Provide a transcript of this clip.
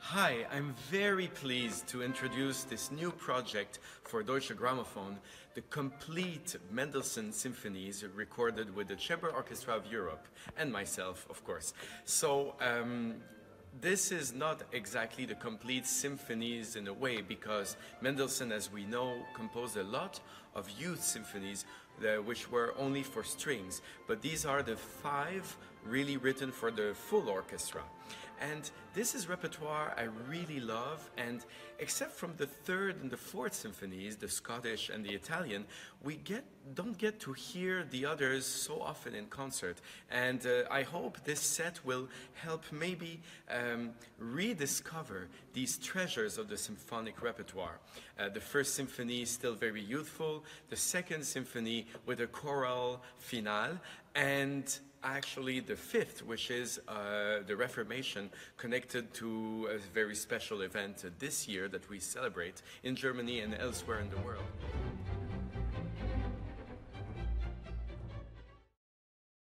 Hi, I'm very pleased to introduce this new project for Deutsche Grammophon, the complete Mendelssohn symphonies recorded with the Chamber Orchestra of Europe and myself, of course. So, um, this is not exactly the complete symphonies in a way because Mendelssohn, as we know, composed a lot of youth symphonies uh, which were only for strings, but these are the five really written for the full orchestra. And this is repertoire I really love, and except from the third and the fourth symphonies, the Scottish and the Italian, we get don't get to hear the others so often in concert. And uh, I hope this set will help maybe um, rediscover these treasures of the symphonic repertoire. Uh, the first symphony is still very youthful, the second symphony with a choral finale, and actually the fifth, which is uh, the Reformation connected to a very special event this year that we celebrate in Germany and elsewhere in the world.